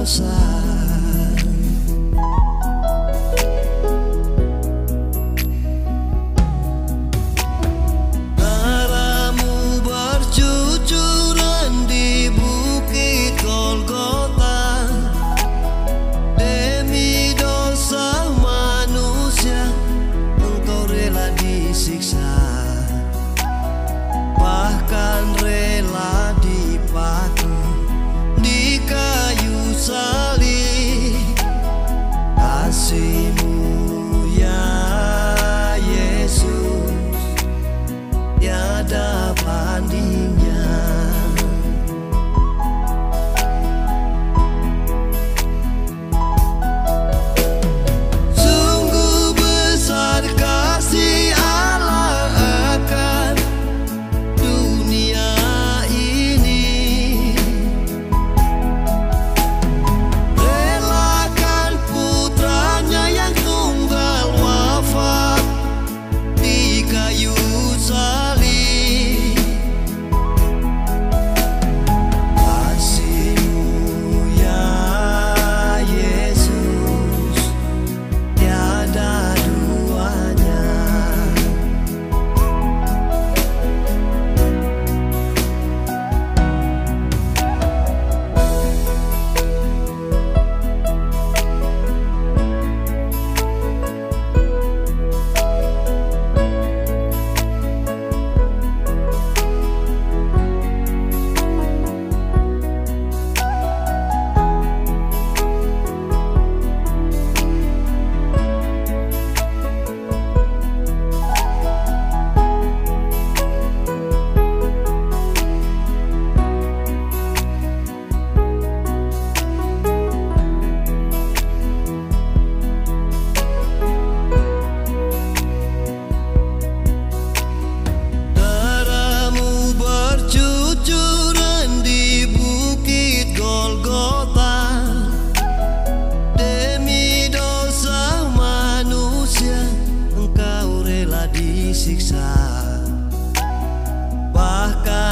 closer. See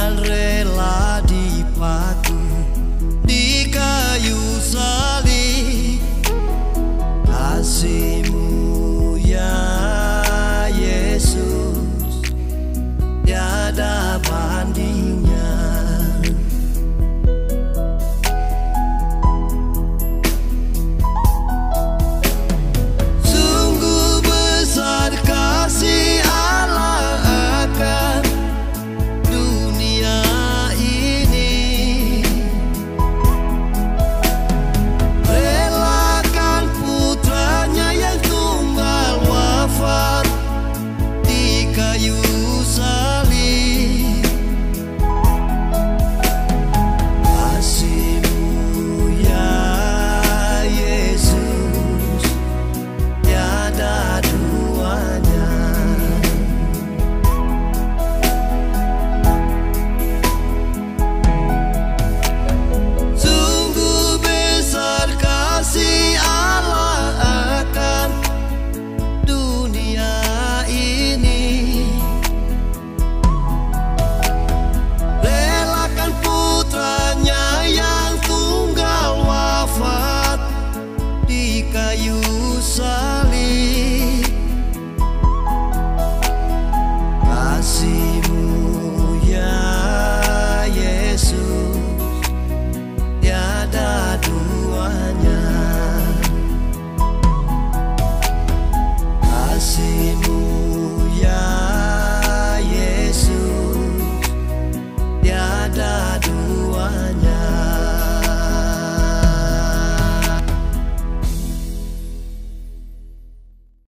alrededor.